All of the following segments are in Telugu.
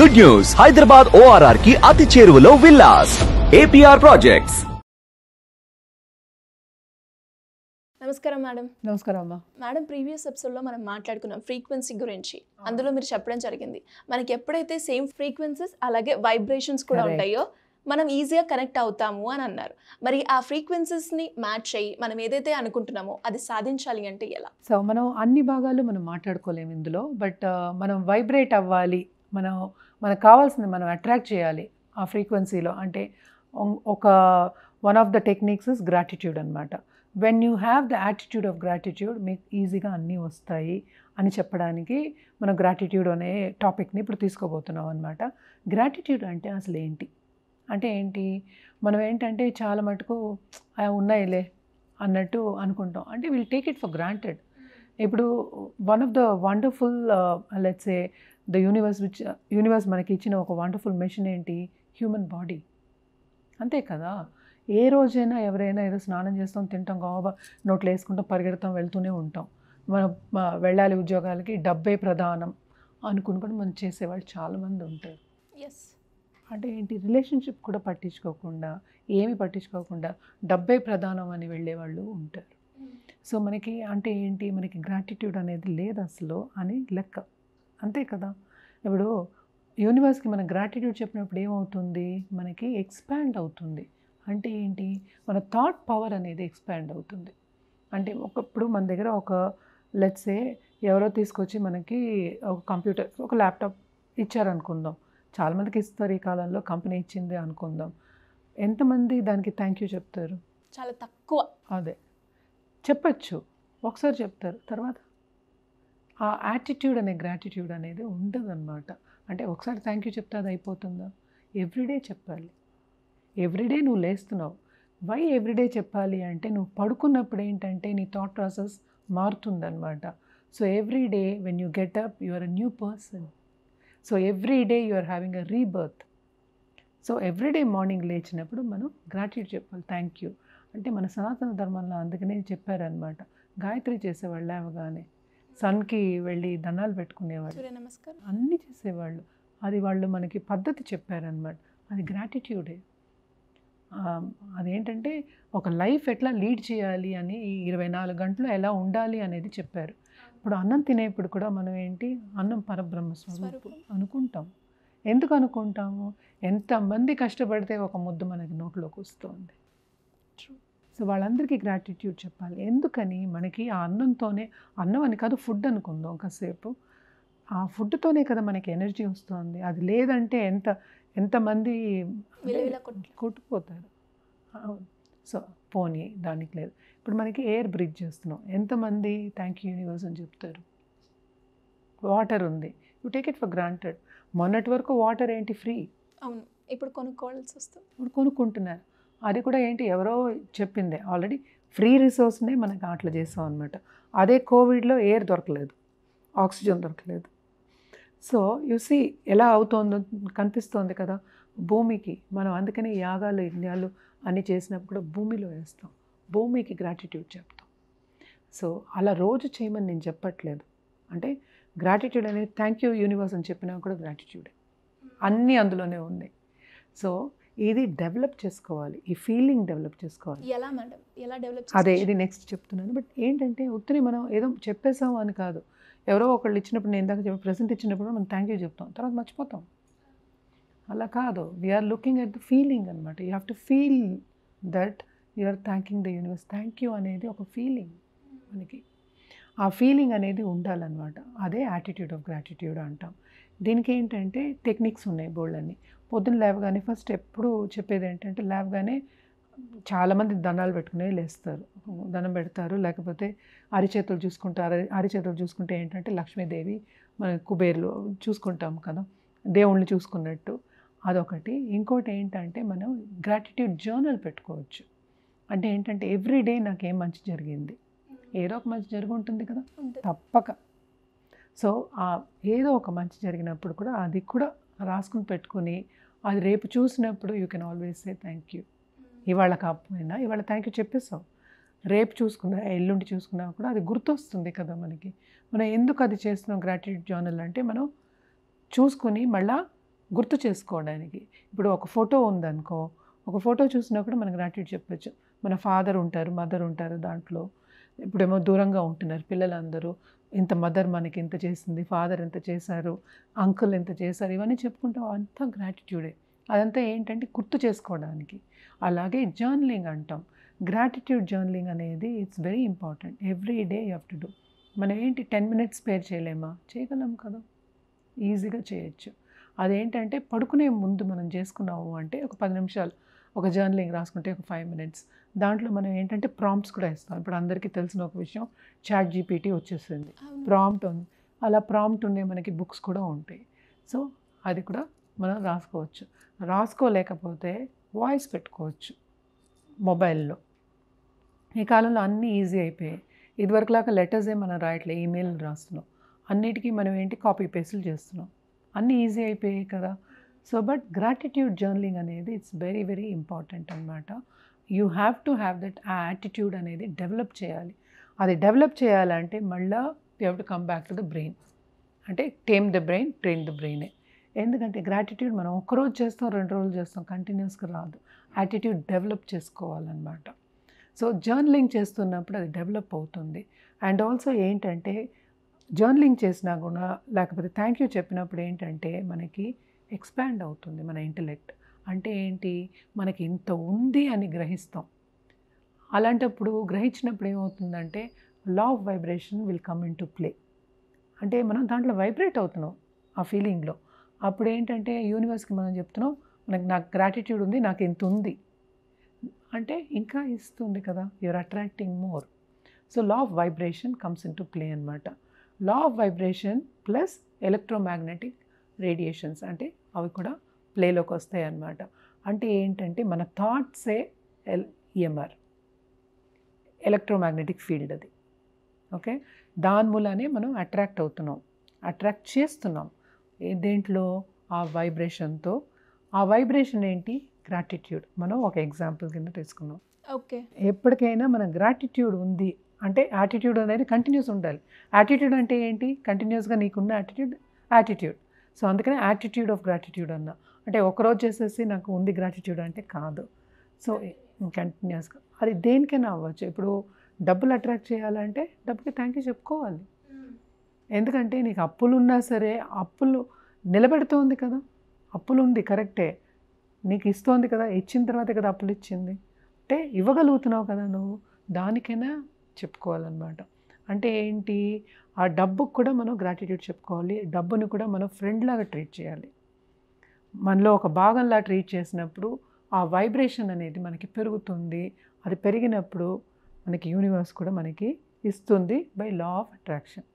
గుడ్ న్యూస్ హైదరాబాద్ ఓఆర్ఆర్కి అతి చేరువలో విల్లాస్. ఏపీఆర్ ప్రాజెక్ట్స్ నమస్కారం మేడం. నమస్కారం అమ్మా. మేడం ప్రీవియస్ ఎపిసోడ్లో మనం మాట్లాడుకున్నాం ఫ్రీక్వెన్సీ గురించి. అందులో మీరు చెప్పడం జరిగింది. మనకి ఎప్పుడైతే సేమ్ ఫ్రీక్వెన్సీస్ అలాగే వైబ్రేషన్స్ కూడా. ఉంటాయో మనం ఈజీగా కనెక్ట్ అవుతాము అని అన్నారు. మరి ఆ ఫ్రీక్వెన్సీస్ని మ్యాచ్ అయ్యి మనం ఏదైతే అనుకుంటున్నామో అది సాధించాలి అంటే ఎలా? సో మనం అన్ని భాగాలు మనం మాట్లాడుకోలేము ఇందులో బట్ మనం వైబ్రేట్ అవ్వాలి. మనం మనకు కావాల్సింది మనం అట్రాక్ట్ చేయాలి ఆ ఫ్రీక్వెన్సీలో. అంటే ఒక one of the techniques is gratitude అనమాట when you have the attitude of gratitude మీకు ఈజీగా అన్నీ వస్తాయి అని చెప్పడానికి మనం గ్రాటిట్యూడ్ అనే టాపిక్ని ఇప్పుడు తీసుకోబోతున్నాం అనమాట గ్రాటిట్యూడ్ అంటే అసలు ఏంటి? అంటే ఏంటి? మనం ఏంటంటే చాలా మటుకు ఉన్నాయిలే అన్నట్టు అనుకుంటాం. అంటే will take it for granted ఇప్పుడు one of the wonderful let's uh the universe which universe మనకి ఇచ్చిన ఒక వండర్ఫుల్ మెషిన్ ఏంటి? హ్యూమన్ బాడీ అంతే కదా? ఏ రోజైనా ఎవరైనా ఏదో స్నానం చేస్తాం తింటాం గోవా నోట్లు వేసుకుంటాం పరిగెడతాం వెళ్తూనే ఉంటాం. మనం వెళ్ళాలి ఉద్యోగాలకి డబ్బే ప్రధానం అనుకుని కూడా మనం చేసేవాళ్ళు చాలామంది ఉంటారు. ఎస్ అంటే ఏంటి? రిలేషన్షిప్ కూడా పట్టించుకోకుండా ఏమి పట్టించుకోకుండా డబ్బే ప్రధానం అని వెళ్ళేవాళ్ళు ఉంటారు. సో మనకి అంటే ఏంటి? మనకి గ్రాటిట్యూడ్ అనేది లేదు అసలు అని లెక్క. అంతే కదా. ఇప్పుడు యూనివర్స్కి మన గ్రాటిట్యూడ్ చెప్పినప్పుడు ఏమవుతుంది? మనకి ఎక్స్పాండ్ అవుతుంది. అంటే ఏంటి? మన థాట్ పవర్ అనేది ఎక్స్పాండ్ అవుతుంది. అంటే ఒకప్పుడు మన దగ్గర ఒక లెట్సే ఎవరో తీసుకొచ్చి మనకి ఒక కంప్యూటర్ ఒక ల్యాప్టాప్ ఇచ్చారనుకుందాం. చాలామందికి ఇస్తారు ఈ కాలంలో కంపెనీ ఇచ్చింది అనుకుందాం. ఎంతమంది దానికి థ్యాంక్ యూ చెప్తారు? చాలా తక్కువ. అదే. చెప్పచ్చు. ఒకసారి చెప్తారు. తర్వాత? ఆ యాటిట్యూడ్ అనే గ్రాటిట్యూడ్ అనేది ఉండదన్నమాట. అంటే ఒకసారి థ్యాంక్ యూ చెప్తే అది అయిపోతుందా? ఎవ్రీడే చెప్పాలి. ఎవ్రీడే నువ్వు లేస్తున్నావు. వై ఎవ్రీడే చెప్పాలి అంటే నువ్వు పడుకున్నప్పుడు ఏంటంటే నీ thought process మారుతుందన్నమాట. So every day when you get up you are a new person so every day you are having a rebirth so everyday morning లేచినప్పుడు మనం గ్రాట్యూడ్ చెప్పాలి. థ్యాంక్ యూ అంటే మన సనాతన ధర్మంలో అందుకనే చెప్పారనమాట గాయత్రి చేసేవాళ్ళు లేవగానే సన్కి వెళ్ళి దండాలు పెట్టుకునేవాళ్ళు. నమస్కారం. అన్నీ చేసేవాళ్ళు. అది వాళ్ళు మనకి పద్ధతి చెప్పారనమాట అది గ్రాటిట్యూడే అదేంటంటే ఒక లైఫ్ ఎట్లా లీడ్ చేయాలి అని ఇరవై నాలుగు గంటలు ఎలా ఉండాలి అనేది చెప్పారు. ఇప్పుడు అన్నం తినేప్పుడు కూడా మనం ఏంటి? అన్నం పరబ్రహ్మ స్వరూపం. అనుకుంటాం. ఎందుకు అనుకుంటాము? ఎంతమంది కష్టపడితే ఒక ముద్ద మనకి నోట్లోకి వస్తుంది. సో వాళ్ళందరికీ గ్రాటిట్యూడ్ చెప్పాలి. ఎందుకని? మనకి ఆ అన్నంతోనే అన్నం అని కాదు ఫుడ్ అనుకుందాం కాసేపు. ఆ ఫుడ్తోనే కదా మనకి ఎనర్జీ వస్తుంది. అది లేదంటే ఎంత ఎంతమంది కొట్టుకుపోతారు. సో పోనీ దానికి లేదు. ఇప్పుడు మనకి ఎయిర్ బ్రీత్ చేస్తున్నాం. ఎంతమంది థ్యాంక్ యూ యూనివర్స్ అని చెప్తారు? వాటర్ ఉంది. You take it for granted మొన్నటి వరకు వాటర్ ఏంటి? ఫ్రీ అవును. ఇప్పుడు కొనుక్కోవాల్సి వస్తుంది. ఇప్పుడు కొనుక్కుంటున్నారు. అది కూడా ఏంటి ఎవరో చెప్పిందే. ఆల్రెడీ ఫ్రీ రిసోర్స్నే మనకి అట్లా చేసాం అనమాట అదే కోవిడ్లో ఎయిర్ దొరకలేదు. ఆక్సిజన్ దొరకలేదు. సో సీ ఎలా అవుతోందో కనిపిస్తోంది కదా భూమికి. మనం అందుకని యాగాలు యజ్ఞాలు అన్నీ చేసినప్పుడు కూడా భూమిలో వేస్తాం. భూమికి గ్రాటిట్యూడ్ చెప్తాం. సో అలా రోజు చేయమని నేను చెప్పట్లేదు. అంటే గ్రాటిట్యూడ్ అనేది థ్యాంక్ యూ యూనివర్స్ అని చెప్పినా కూడా గ్రాటిట్యూడే అన్నీ అందులోనే ఉన్నాయి. సో ఇది డెవలప్ చేసుకోవాలి. ఈ ఫీలింగ్ డెవలప్ చేసుకోవాలి. ఎలా మేడం? ఎలా డెవలప్ అదే ఇది నెక్స్ట్ చెప్తున్నాను. బట్ ఏంటంటే ఉత్తరి మనం ఏదో చెప్పేసాం అని కాదు. ఎవరో ఒకళ్ళు ఇచ్చినప్పుడు నేను ఇందాక చెప్పి ప్రెసెంట్ ఇచ్చినప్పుడు మనం థ్యాంక్ యూ చెప్తాం. తర్వాత మర్చిపోతాం. అలా కాదు. We're looking at the feeling అనమాట you have to feel that you are thanking the universe thank you అనేది ఒక ఫీలింగ్ మనకి. ఆ ఫీలింగ్ అనేది ఉండాలన్నమాట. అదే యాటిట్యూడ్ ఆఫ్ గ్రాటిట్యూడ్ అంటాం. దీనికి ఏంటంటే టెక్నిక్స్ ఉన్నాయి బోల్డ్ అన్ని పొద్దున్న లేవగానే ఫస్ట్ ఎప్పుడు చెప్పేది ఏంటంటే లేవగానే చాలామంది దండాలు పెట్టుకునే లేస్తారు. దండం పెడతారు. లేకపోతే అరిచేతులు చూసుకుంటారు అరిచేతులు చూసుకుంటే ఏంటంటే లక్ష్మీదేవి మన కుబేర్లు చూసుకుంటాం కదా దేవుణ్ణి చూసుకున్నట్టు. అదొకటి. ఇంకోటి ఏంటంటే మనం గ్రాటిట్యూడ్ జర్నల్ పెట్టుకోవచ్చు. అంటే ఏంటంటే ఎవ్రీ డే నాకు ఏం మంచి జరిగింది? ఏదో ఒక మంచి జరిగి ఉంటుంది కదా తప్పక. సో ఆ ఏదో ఒక మంచి జరిగినప్పుడు కూడా అది కూడా రాసుకుని పెట్టుకుని అది రేపు చూసినప్పుడు you can always say thank you ఇవాళ కాకపోయినా ఇవాళ థ్యాంక్ యూ చెప్పేస్తాం రేపు చూసుకున్నా ఎల్లుండి చూసుకున్నా కూడా అది గుర్తొస్తుంది కదా మనకి. మనం ఎందుకు అది చేస్తున్నాం గ్రాటిట్యూడ్ జర్నల్ అంటే మనం చూసుకుని మళ్ళా గుర్తు చేసుకోవడానికి. ఇప్పుడు ఒక ఫోటో ఉందనుకో ఒక ఫోటో చూసినప్పుడు మనం గ్రాట్యూడ్ చెప్పొచ్చు. మన ఫాదర్ ఉంటారు మదర్ ఉంటారు దాంట్లో. ఇప్పుడేమో దూరంగా ఉంటున్నారు పిల్లలందరూ. ఇంత మదర్ మనకి ఇంత చేసింది ఫాదర్ ఎంత చేశారు అంకుల్ ఎంత చేశారు ఇవన్నీ చెప్పుకుంటాం. అంతా గ్రాటిట్యూడే. అదంతా ఏంటంటే గుర్తు చేసుకోవడానికి. అలాగే జర్నలింగ్ అంటాం. గ్రాటిట్యూడ్ జర్నలింగ్ అనేది it's very important. Every day you have to do. మనం ఏంటి టెన్ మినిట్స్ స్పేర్ చేయలేమా? చేయగలం కదా. ఈజీగా చేయొచ్చు. అదేంటంటే పడుకునే ముందు మనం చేసుకున్నాము అంటే ఒక పది నిమిషాలు. ఒక జర్నలింగ్ రాసుకుంటే ఒక ఫైవ్ మినిట్స్. దాంట్లో మనం ఏంటంటే ప్రాంప్ట్స్ కూడా ఇస్తాం ఇప్పుడు అందరికీ తెలిసిన ఒక విషయం చాట్ జీపీటీ వచ్చేసింది. ప్రాంప్ట్ ఉంది. అలా ప్రాంప్ట్ ఉండే మనకి బుక్స్ కూడా ఉంటాయి. సో అది కూడా మనం రాసుకోవచ్చు. రాసుకోలేకపోతే వాయిస్ పెట్టుకోవచ్చు మొబైల్లో. ఈ కాలంలో అన్నీ ఈజీ అయిపోయాయి. ఇదివరకులాగా లెటర్సే మనం రాయట్లే ఈమెయిల్ రాస్తున్నాం. అన్నిటికీ మనం ఏంటి కాపీ పేస్ట్లు చేస్తున్నాం. అన్నీ ఈజీ అయిపోయాయి కదా. సో బట్ గ్రాటిట్యూడ్ జర్నలింగ్ అనేది ఇట్స్ వెరీ వెరీ ఇంపార్టెంట్ అనమాట you have to have that uh attitude అనేది డెవలప్ చేయాలి. అది డెవలప్ చేయాలంటే మళ్ళా you have to come back to the brain అంటే tame the brain train the బ్రెయినే ఎందుకంటే గ్రాటిట్యూడ్ మనం ఒక్కరోజు చేస్తాం రెండు రోజులు చేస్తాం కంటిన్యూస్గా రాదు. యాటిట్యూడ్ డెవలప్ చేసుకోవాలన్నమాట. సో జర్నలింగ్ చేస్తున్నప్పుడు అది డెవలప్ అవుతుంది. అండ్ ఆల్సో ఏంటంటే జర్నలింగ్ చేసినా కూడా లేకపోతే థ్యాంక్ యూ చెప్పినప్పుడు ఏంటంటే మనకి ఎక్స్పాండ్ అవుతుంది మన ఇంటలెక్ట్. అంటే ఏంటి? మనకి ఇంత ఉంది అని గ్రహిస్తాం. అలాంటప్పుడు గ్రహించినప్పుడు ఏమవుతుందంటే law of vibration will come into play అంటే మనం దాంట్లో వైబ్రేట్ అవుతున్నాం ఆ ఫీలింగ్లో అప్పుడు ఏంటంటే యూనివర్స్కి మనం చెప్తున్నాం మనకి నాకు గ్రాటిట్యూడ్ ఉంది నాకు ఇంత ఉంది. అంటే ఇంకా ఇస్తుంది కదా you're attracting more so law of vibration comes in to play అనమాట law of vibration plus electromagnetic radiations అంటే అవి కూడా ప్లేలోకి వస్తాయి అన్నమాట అంటే ఏంటంటే మన థాట్సే ఎల్ ఈఎంఆర్ ఎలక్ట్రోమాగ్నెటిక్ ఫీల్డ్ అది. ఓకే? దాని మూలానే మనం అట్రాక్ట్ అవుతున్నాం. అట్రాక్ట్ చేస్తున్నాం. దేంట్లో? ఆ వైబ్రేషన్తో. ఆ వైబ్రేషన్ ఏంటి? గ్రాటిట్యూడ్. మనం ఒక ఎగ్జాంపుల్ కింద తీసుకున్నాం ఓకే. ఎప్పటికైనా మన గ్రాటిట్యూడ్ ఉంది. అంటే యాటిట్యూడ్ అనేది కంటిన్యూస్ ఉండాలి. యాటిట్యూడ్ అంటే ఏంటి? కంటిన్యూస్గా నీకున్న యాటిట్యూడ్ యాటిట్యూడ్ సో అందుకనే యాటిట్యూడ్ ఆఫ్ గ్రాటిట్యూడ్ అన్న. అంటే ఒకరోజు చేసేసి నాకు ఉంది గ్రాటిట్యూడ్ అంటే కాదు. సో కంటిన్యూస్గా అది దేనికైనా అవ్వచ్చు. ఇప్పుడు డబ్బులు అట్రాక్ట్ చేయాలంటే డబ్బుకి థ్యాంక్ యూ చెప్పుకోవాలి. ఎందుకంటే నీకు అప్పులు ఉన్నా సరే అప్పులు నిలబెడుతోంది కదా. అప్పులు ఉంది కరెక్టే నీకు ఇస్తోంది కదా. ఇచ్చిన తర్వాతే కదా అప్పులు ఇచ్చింది అంటే ఇవ్వగలుగుతున్నావు కదా నువ్వు. దానికైనా చెప్పుకోవాలన్నమాట. అంటే ఏంటి? ఆ డబ్బుకు కూడా మనం గ్రాటిట్యూడ్ చెప్పుకోవాలి. డబ్బుని కూడా మనం ఫ్రెండ్ లాగా ట్రీట్ చేయాలి. మనలో ఒక భాగంలా ట్రీట్ చేసినప్పుడు ఆ వైబ్రేషన్ అనేది మనకి పెరుగుతుంది. అది పెరిగినప్పుడు మనకి యూనివర్స్ కూడా మనకి ఇస్తుంది బై లా ఆఫ్ అట్రాక్షన్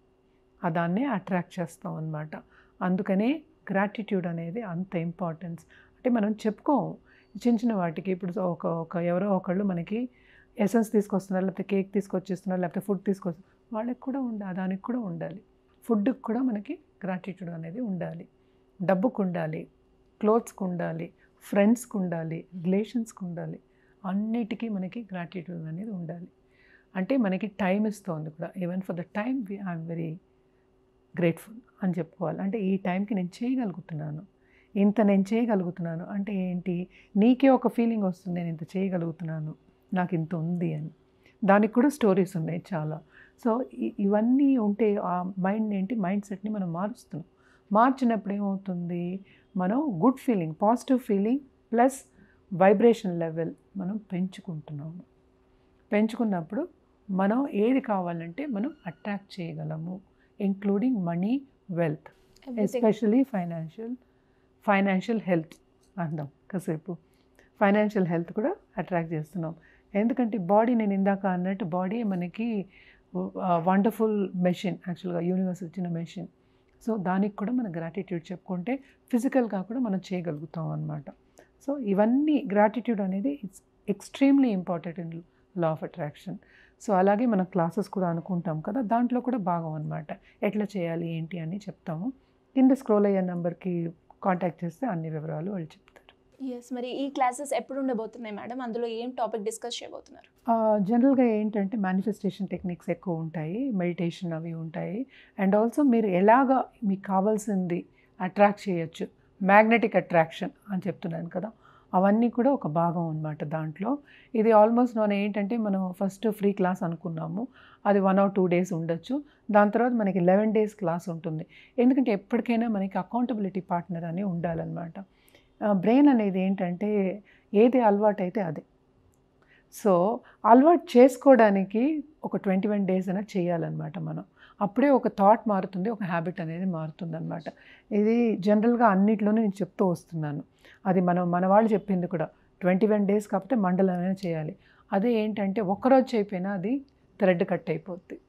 ఆ దాన్నే అట్రాక్ట్ చేస్తాం అనమాట అందుకనే గ్రాటిట్యూడ్ అనేది అంత ఇంపార్టెన్స్ అంటే మనం చెప్పుకోము చిన్న చిన్న వాటికి ఇప్పుడు ఒక ఒక ఎవరో ఒకళ్ళు మనకి ఎసెన్స్ తీసుకొస్తున్నారు లేకపోతే కేక్ తీసుకొచ్చిస్తున్నారు లేకపోతే ఫుడ్ తీసుకొస్తున్నారు వాళ్ళకి కూడా ఉండాలి దానికి కూడా ఉండాలి. ఫుడ్కి కూడా మనకి గ్రాటిట్యూడ్ అనేది ఉండాలి. డబ్బుకు ఉండాలి క్లోత్స్కి ఉండాలి ఫ్రెండ్స్కి ఉండాలి రిలేషన్స్కి ఉండాలి అన్నిటికీ మనకి గ్రాటిట్యూడ్ అనేది ఉండాలి. అంటే మనకి టైం ఇస్తుంది కూడా. Even for the time we I'm very grateful అని చెప్పుకోవాలి. అంటే ఈ టైంకి నేను చేయగలుగుతున్నాను. ఇంత నేను చేయగలుగుతున్నాను. అంటే ఏంటి? నీకే ఒక ఫీలింగ్ వస్తుంది. నేను ఇంత చేయగలుగుతున్నాను. నాకు ఇంత ఉంది అని. దానికి కూడా స్టోరీస్ ఉన్నాయి చాలా. సో ఇవన్నీ ఉంటే ఆ మైండ్ ఏంటి? మైండ్ సెట్ని మనం మారుస్తున్నాం మార్చినప్పుడు ఏమవుతుంది? మనం good feeling positive feeling plus vibration level మనం పెంచుకుంటున్నాము పెంచుకున్నప్పుడు మనం ఏది కావాలంటే మనం అట్రాక్ట్ చేయగలము including money wealth especially financial financial health అందాం కాసేపు. ఫైనాన్షియల్ హెల్త్ కూడా అట్రాక్ట్ చేస్తున్నాం. ఎందుకంటే బాడీ నేను ఇందాక అన్నట్టు బాడీ మనకి వండర్ఫుల్ మెషిన్ యాక్చువల్గా యూనివర్స్ ఇచ్చిన మెషిన్ సో దానికి కూడా మన గ్రాటిట్యూడ్ చెప్పుకుంటే ఫిజికల్గా కూడా మనం చేయగలుగుతాం అనమాట సో ఇవన్నీ గ్రాటిట్యూడ్ అనేది it's extremely important in law of attraction so అలాగే మనం క్లాసెస్ కూడా అనుకుంటాం కదా దాంట్లో కూడా భాగం అనమాట ఎట్లా చేయాలి ఏంటి అని చెప్తాము. కింద స్క్రోల్ అయ్యే నెంబర్కి కాంటాక్ట్ చేస్తే అన్ని వివరాలు వాళ్ళు చెప్తారు. ఎస్ మరి ఈ క్లాసెస్ ఎప్పుడు ఉండబోతున్నాయి మేడం అందులో ఏం టాపిక్ డిస్కస్ చేయబోతున్నారు? జనరల్గా ఏంటంటే మేనిఫెస్టేషన్ టెక్నిక్స్ ఎక్కువ ఉంటాయి మెడిటేషన్ అవి ఉంటాయి. అండ్ ఆల్సో మీరు ఎలాగా మీకు కావాల్సింది అట్రాక్ట్ చేయొచ్చు మ్యాగ్నెటిక్ అట్రాక్షన్ అని చెప్తున్నాను కదా. అవన్నీ కూడా ఒక భాగం అన్నమాట దాంట్లో. ఇది ఆల్మోస్ట్ మనం ఏంటంటే మనం ఫస్ట్ ఫ్రీ క్లాస్ అనుకున్నాము. అది వన్ ఆర్ టూ డేస్ ఉండొచ్చు. దాని తర్వాత మనకి లెవెన్ డేస్ క్లాస్ ఉంటుంది. ఎందుకంటే ఎప్పటికైనా మనకి అకౌంటబిలిటీ పార్ట్నర్ అని ఉండాలన్నమాట. బ్రెయిన్ అనేది ఏంటంటే ఏది అలవాటు అయితే అదే. సో అలవాటు చేసుకోవడానికి ఒక ట్వంటీ వన్ డేస్ అయినా చేయాలన్నమాట మనం. అప్పుడే ఒక థాట్ మారుతుంది ఒక హ్యాబిట్ అనేది మారుతుందన్నమాట. ఇది జనరల్గా అన్నిట్లోనే నేను చెప్తూ వస్తున్నాను. అది మనం మన వాళ్ళు చెప్పింది కూడా. ట్వంటీ వన్ డేస్ కాకపోతే మండలమైనా చేయాలి. అదే ఏంటంటే ఒక్కరోజు అయిపోయినా అది థ్రెడ్ కట్ అయిపోద్ది.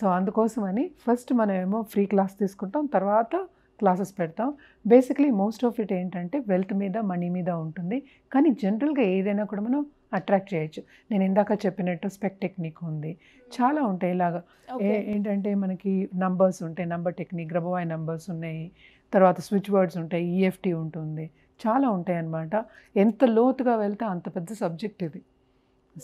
సో అందుకోసమని ఫస్ట్ మనం ఏమో ఫ్రీ క్లాస్ తీసుకుంటాం తర్వాత క్లాసెస్ పెడతాం. బేసిక్లీ మోస్ట్ ఆఫ్ ఇట్ ఏంటంటే వెల్త్ మీద మనీ మీద ఉంటుంది. కానీ జనరల్గా ఏదైనా కూడా మనం అట్రాక్ట్ చేయొచ్చు. నేను ఇందాక చెప్పినట్టు స్పెక్ టెక్నిక్ ఉంది. చాలా ఉంటాయి ఇలాగా. ఏంటంటే మనకి నంబర్స్ ఉంటాయి. నంబర్ టెక్నిక్ గ్రబోవాయ్ నంబర్స్ ఉన్నాయి. తర్వాత స్విచ్ వర్డ్స్ ఉంటాయి. ఈఎఫ్టీ ఉంటుంది. చాలా ఉంటాయి అన్నమాట. ఎంత లోతుగా వెళ్తే అంత పెద్ద సబ్జెక్ట్ ఇది.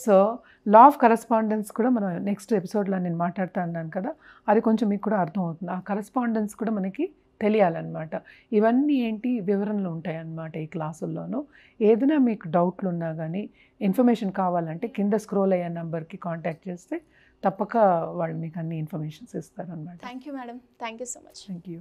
సో లా ఆఫ్ కరస్పాండెన్స్ కూడా మనం నెక్స్ట్ ఎపిసోడ్లో నేను మాట్లాడుతా అన్నాను కదా అది కొంచెం మీకు కూడా అర్థమవుతుంది. ఆ కరస్పాండెన్స్ కూడా మనకి తెలియాలన్నమాట. ఇవన్నీ ఏంటి? వివరణలు ఉంటాయి అన్నమాట ఈ క్లాసుల్లోనూ. ఏదైనా మీకు డౌట్లు ఉన్నా కానీ ఇన్ఫర్మేషన్ కావాలంటే కింద స్క్రోల్ అయ్యే నెంబర్కి కాంటాక్ట్ చేస్తే తప్పక వాళ్ళు మీకు అన్ని ఇన్ఫర్మేషన్స్ ఇస్తారనమాట thank you madam. Thank you so much. Thank you